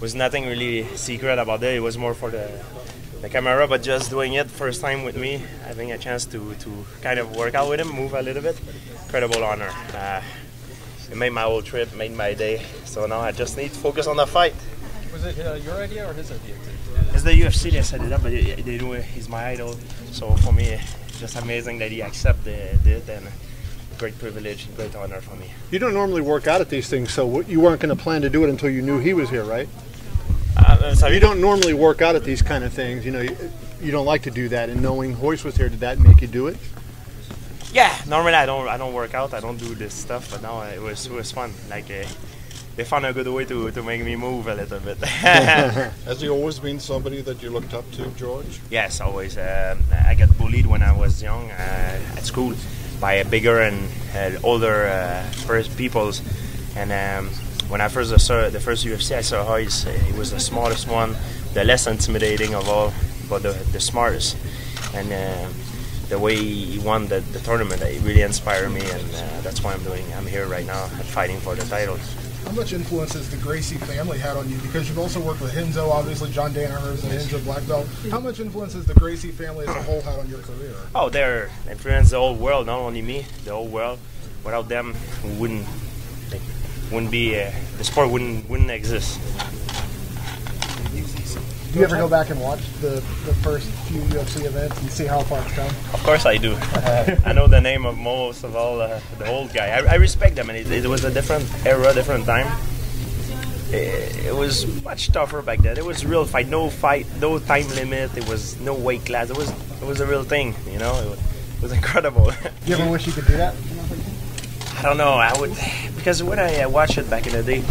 was nothing really secret about it. It was more for the the camera, but just doing it first time with me, having a chance to to kind of work out with him, move a little bit, incredible honor. Uh, it made my whole trip, made my day. So now I just need to focus on the fight. Was it uh, your idea or his idea? It's the UFC that set it up, but they, know he's my idol. So for me, it's just amazing that he accepted it and great privilege, and great honor for me. You don't normally work out at these things, so you weren't going to plan to do it until you knew he was here, right? Uh, so You don't normally work out at these kind of things. You know, you, you don't like to do that. And knowing Royce was here, did that make you do it? Yeah, normally I don't I don't work out, I don't do this stuff, but now it was it was fun. Like uh, they found a good way to, to make me move a little bit. Has he always been somebody that you looked up to, George? yes, always. Um, I got bullied when I was young uh, at school by a bigger and uh, older uh, first peoples, and um, when I first saw the first UFC, I saw how he was the smartest one, the less intimidating of all, but the, the smartest, and. Uh, the way he won the, the tournament, it really inspired me, and uh, that's why I'm doing. I'm here right now, fighting for the titles. How much influence has the Gracie family had on you? Because you've also worked with Renzo, obviously John Danaher is a Renzo black belt. How much influence has the Gracie family as a whole had on your career? Oh, they're influenced the whole world, not only me, the whole world. Without them, we wouldn't like, wouldn't be uh, the sport wouldn't wouldn't exist. Do you ever go back and watch the, the first few UFC events and see how far it's come? Of course, I do. I know the name of most of all uh, the old guy. I, I respect them, and it, it was a different era, different time. It, it was much tougher back then. It was real fight, no fight, no time limit. It was no weight class. It was it was a real thing, you know. It was, it was incredible. Do you ever wish you could do that? I don't know. I would because when I watched it back in the day,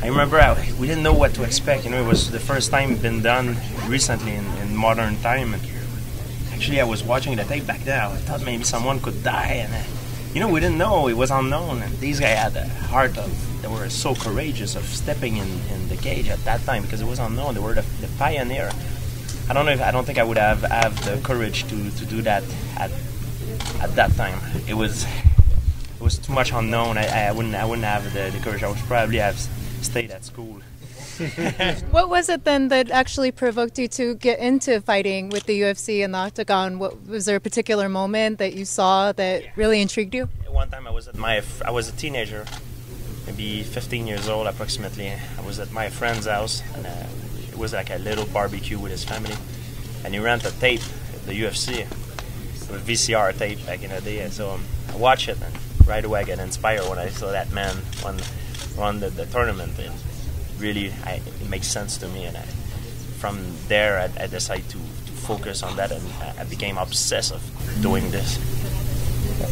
I remember I, we didn't know what to expect. You know, it was the first time been done recently in, in modern time. And actually, I was watching the tape back then. I thought maybe someone could die, and uh, you know, we didn't know. It was unknown, and these guys had the heart of. They were so courageous of stepping in, in the cage at that time because it was unknown. They were the, the pioneer. I don't know if I don't think I would have have the courage to, to do that at at that time. It was it was too much unknown. I, I wouldn't I wouldn't have the, the courage. I would probably have stayed at school. What was it then that actually provoked you to get into fighting with the UFC and the Octagon? What was there a particular moment that you saw that really intrigued you? One time I was at my I was a teenager, maybe 15 years old approximately. I was at my friend's house and uh, it was like a little barbecue with his family, and he rented a tape, the UFC, with VCR tape back in the day. And so um, I watched it and right away I got inspired when I saw that man won won the, the tournament. It really I, it makes sense to me, and I, from there I, I decided to, to focus on that, and I, I became obsessed of doing this.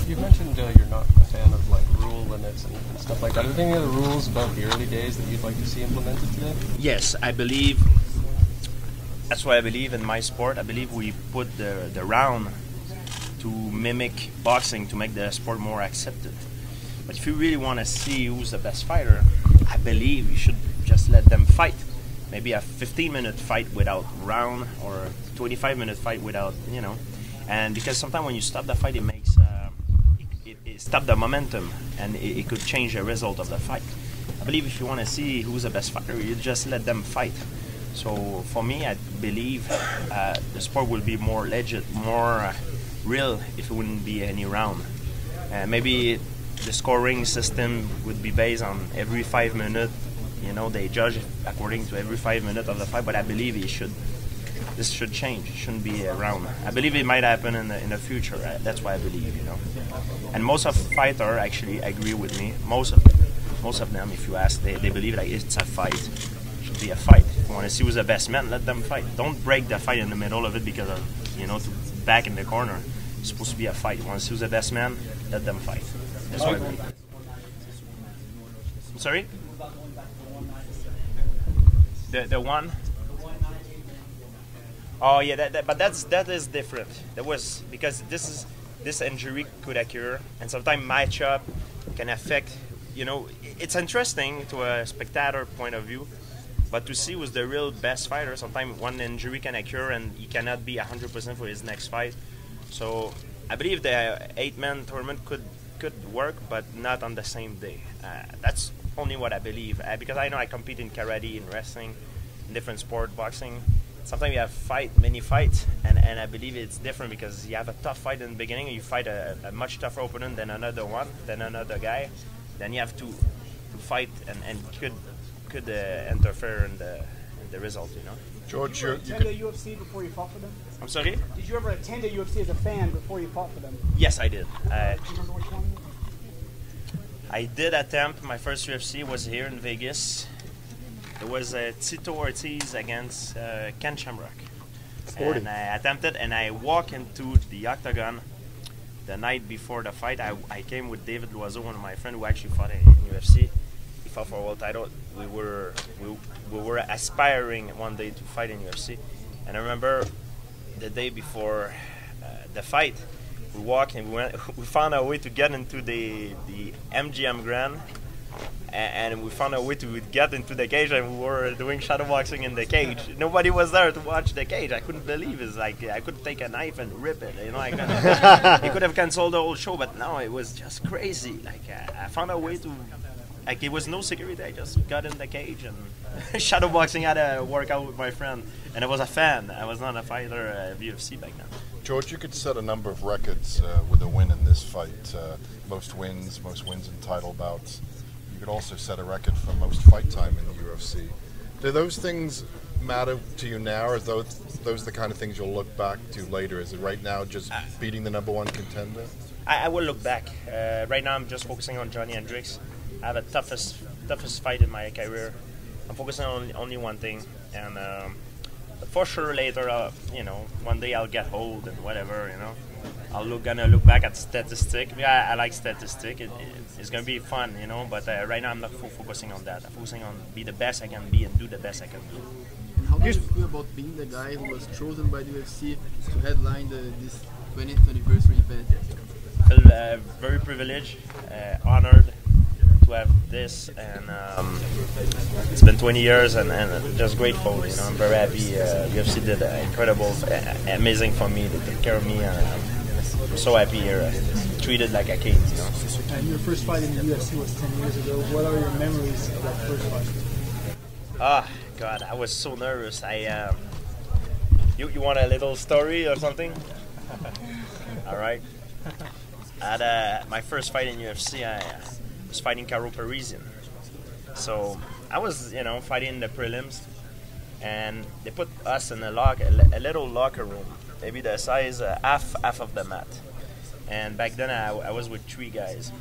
You mentioned uh, you're not a fan of like rule limits and, and stuff like that. Are there any other rules about the early days that you'd like to see implemented today? Yes, I believe. That's why I believe in my sport. I believe we put the the round to mimic boxing to make the sport more accepted. But if you really want to see who's the best fighter, I believe you should just let them fight. Maybe a 15 minute fight without round or a 25 minute fight without, you know. And because sometimes when you stop the fight, it makes uh, it, it, it stop the momentum and it, it could change the result of the fight. I believe if you want to see who's the best fighter, you just let them fight. So for me, I believe uh, the sport will be more legit, more real if it wouldn't be any round. Uh, maybe the scoring system would be based on every five minutes. You know, they judge according to every five minutes of the fight. But I believe it should. This should change. It shouldn't be a round. I believe it might happen in the in the future. Uh, that's why I believe. You know, and most of fighter actually agree with me. Most of them. Most of them, if you ask, they, they believe like it's a fight. It should be a fight. If you want to see who's the best man, let them fight. Don't break the fight in the middle of it because of you know to back in the corner. It's supposed to be a fight. See who's the best man, let them fight. That's what I believe. Sorry. The the one. Oh yeah, that, that, but that's that is different. That was because this is this injury could occur, and sometimes matchup can affect. You know, it's interesting to a spectator point of view, but to see who's the real best fighter, sometimes one injury can occur and he cannot be 100% for his next fight. So I believe the eight-man tournament could could work, but not on the same day. Uh, that's only what I believe uh, because I know I compete in karate, in wrestling, in different sport, boxing. Sometimes you have fight, many fights, and, and I believe it's different because you have a tough fight in the beginning. You fight a, a much tougher opponent than another one, than another guy. Then you have to to fight and, and could could uh, interfere in the in the result. You know. George, Did you you ever you attend could, a UFC before you fought for them? I'm sorry. Did you ever attend a UFC as a fan before you fought for them? Yes, I did. Uh, Do you remember which one? I did attempt my first UFC was here in Vegas. It was uh, Tito Ortiz against uh, Ken Shamrock. 40. And I attempted, and I walked into the octagon the night before the fight. I, I came with David Loiseau, one of my friends who actually fought in UFC. He fought for a world title. We were we, we were aspiring one day to fight in UFC. And I remember the day before uh, the fight, we walked and we went. We found a way to get into the the MGM Grand, and we found a way to get into the cage, and we were doing shadow boxing in the cage. Nobody was there to watch the cage. I couldn't believe it's like I could take a knife and rip it. You know, I could, he could have canceled the whole show, but no, it was just crazy. Like I, I found a way to. Like it was no security. I just got in the cage and shadow boxing. had a workout with my friend, and I was a fan. I was not a fighter uh, UFC back then. George, you could set a number of records uh, with a win in this fight. Uh, most wins, most wins in title bouts. You could also set a record for most fight time in the UFC. Do those things matter to you now, or are those those the kind of things you'll look back to later? Is it right now just beating the number one contender? I, I will look back. Uh, right now, I'm just focusing on Johnny Hendricks. I have a toughest toughest fight in my career. I'm focusing on only one thing, and um, for sure later, uh, you know, one day I'll get old and whatever, you know. I'll look gonna look back at statistic. Yeah, I, I like statistic. It, it, it's gonna be fun, you know. But uh, right now, I'm not fo- focusing on that. I'm focusing on be the best I can be and do the best I can do. And how do you feel about being the guy who was chosen by the UFC to headline the, this 20th anniversary event? feel uh, very privileged, uh, honored to have this, and um, it's been 20 years, and, and just grateful. You know, I'm very happy. Uh, UFC did uh, incredible, uh, amazing for me. They took care of me, and I'm, I'm so happy here. Uh, treated like a king. You know. And your first fight in the UFC was 10 years ago. What are your memories of that first fight? Ah, God, I was so nervous. I um, you you want a little story or something? All right. At uh, my first fight in UFC, I uh, was fighting Karo Parisyan. So I was, you know, fighting the prelims, and they put us in a lock, a, little locker room, maybe the size uh, half half of the mat. And back then, I, I was with three guys.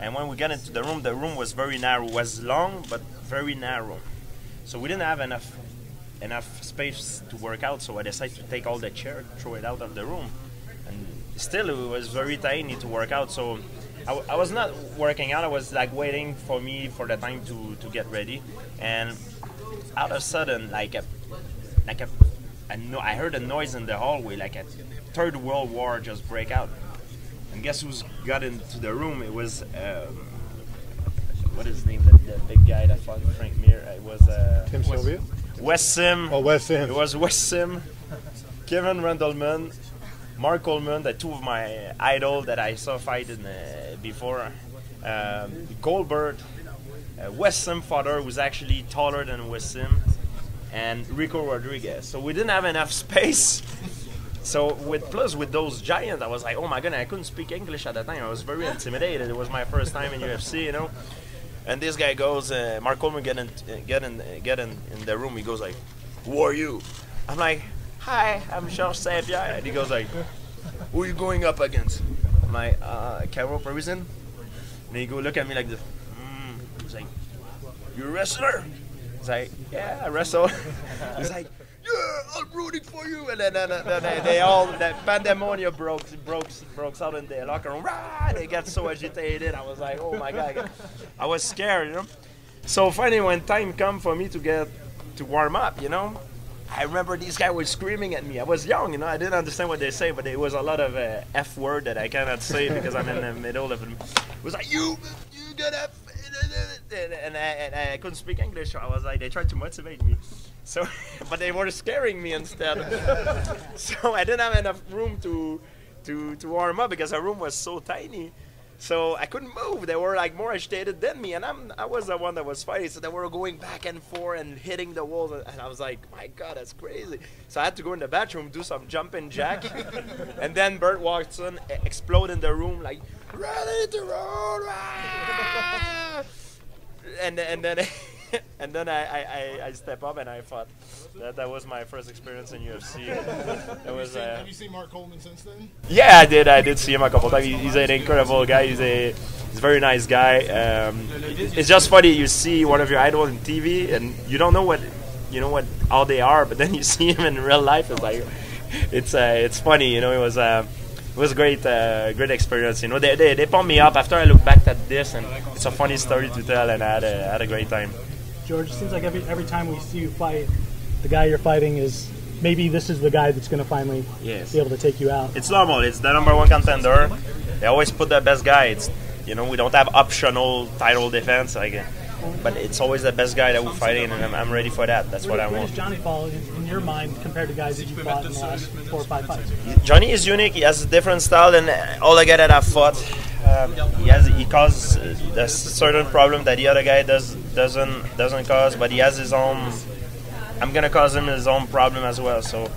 And when we got into the room, the room was very narrow, was long but very narrow. So we didn't have enough enough space to work out. So I decided to take all the chair, throw it out of the room, and still it was very tiny to work out. So I, I was not working out. I was like waiting for me for the time to, to get ready, and out of sudden, like a like a, a no, I heard a noise in the hallway, like a third world war just break out. And guess who's got into the room? It was um, what is his name? The, the big guy that fought Frank Mir. It was uh, Tim Sylvia? Wes Sim. Oh, Wes Sims. It was Wes Sim, Kevin Randleman, Mark Coleman, the two of my idol that I saw fight in, uh, before. Um, Goldberg, uh, Wes Sim father who's actually taller than Wes Sim, and Ricco Rodriguez. So we didn't have enough space. So with plus with those giants, I was like, oh my god! I couldn't speak English at the time. I was very intimidated. It was my first time in UFC, you know. And this guy goes, uh, Mark Coleman get in, get in, get in, in the room. He goes like, "Who are you?" I'm like, "Hi, I'm Saint Pierre." And he goes like, "Who are you going up against?" I'm uh, "Karo Parisyan." And he go look at me like this. Mm. He's like, "You a wrestler?" He's like, "Yeah, I wrestle." He's like, "Yeah, I'm rooting for you." And then, then, then they, they all that pandemonium broke broke broke out in the locker room. Rah! They got so agitated. I was like, "Oh my god!" I was scared, you know. So finally, when time come for me to get to warm up, you know, I remember these guys were screaming at me. I was young, you know, I didn't understand what they say, but it was a lot of uh, F word that I cannot say because I'm in the middle of it. It was like you, you got F, and I, and I couldn't speak English. So I was like, they tried to motivate me. So, but they were scaring me instead. so I didn't have enough room to, to, to warm up because our room was so tiny. So I couldn't move. They were like more agitated than me, and I'm I was the one that was fighting. So they were going back and forth and hitting the walls, and I was like, my God, that's crazy. So I had to go in the bathroom, do some jumping jack, and then Burt Watson in, e- explode in the room like, ready to roll, ah!" and and then and then I, I, I, I step up and I fought. That that was my first experience in UFC. It was. Uh, Have you seen Mark Coleman since then? yeah, I did. I did see him a couple times. He's an incredible guy. He's a he's a very nice guy. Um, it's just funny. You see one of your idols on TV, and you don't know what you know what how they are, but then you see him in real life. It's like it's uh, it's funny. You know, it was. Uh, it was a great, uh, great experience. You know, they, they, they pumped me up after I look back at this, and it's a funny story to tell, and I had a, I had a great time. George, it seems like every every time we see you fight, the guy you're fighting is maybe this is the guy that's going to finally Yes. be able to take you out. It's normal. It's the number one contender. They always put the best guy. It's you know we don't have optional title defense. Like, but it's always the best guy that we're fighting, and I'm, I'm ready for that. That's what I want. Johnny fall in, in your mind compared to guys that you fought in the last four or five fights? Johnny is unique. He has a different style than all the guys that I've fought. Um, he has he causes uh, a certain problem that the other guy does doesn't doesn't cause, but he has his own. I'm gonna cause him his own problem as well. So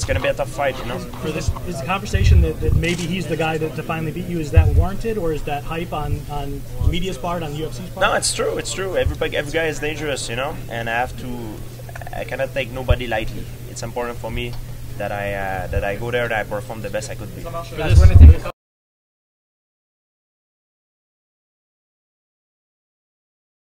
it's gonna be a tough fight, you know. For this, is the conversation that, that maybe he's the guy that to finally beat you? Is that warranted, or is that hype on on media's part, on UFC's part? No, it's true. It's true. Everybody, every guy is dangerous, you know, and I have to. I cannot take nobody lightly. It's important for me that I uh, that I go there and I perform the best I could be. For this,